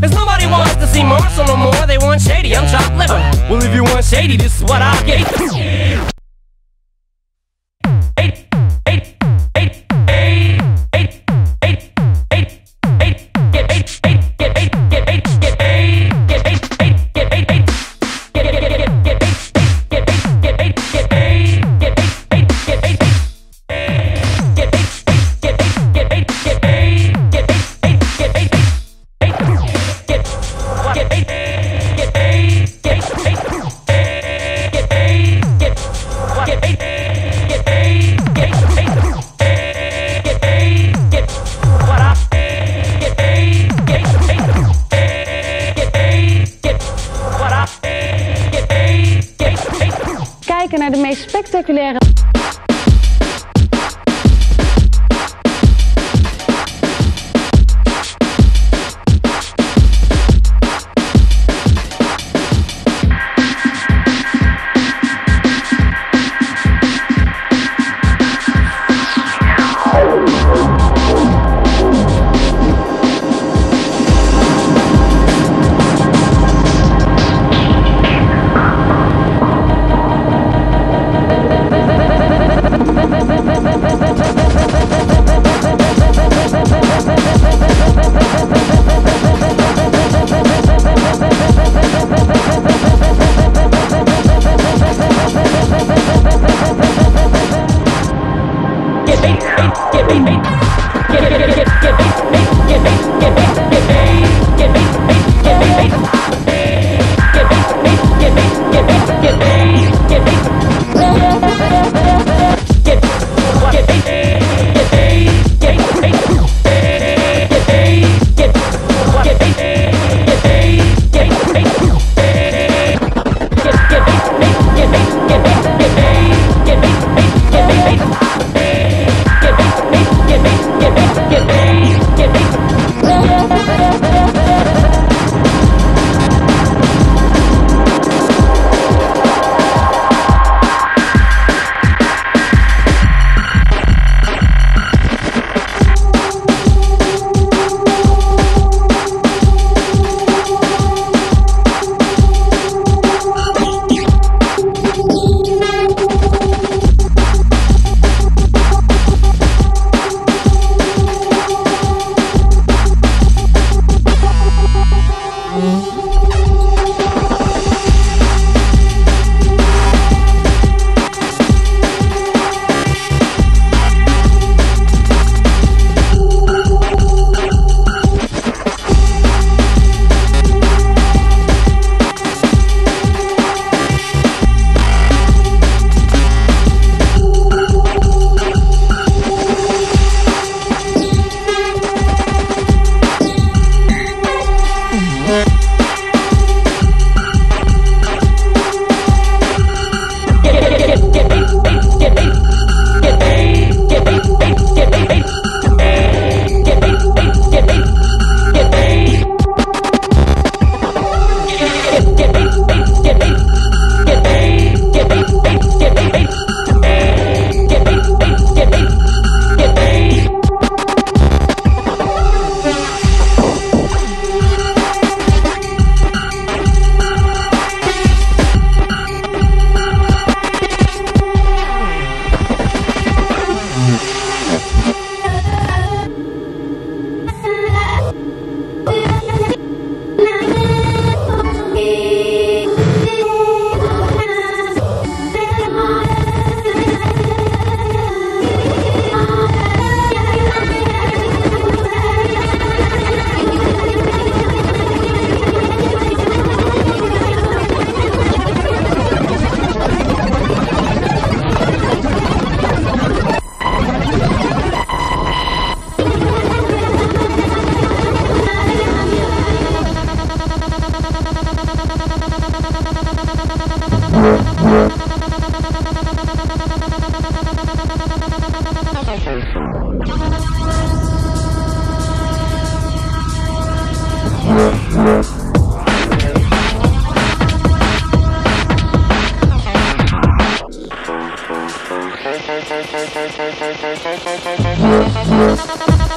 Cause nobody wants to see Marshall no more. They want shady, I'm chopped liver. Well, if you want shady, this is what I'll get. Naar de meest spectaculaire Thank you.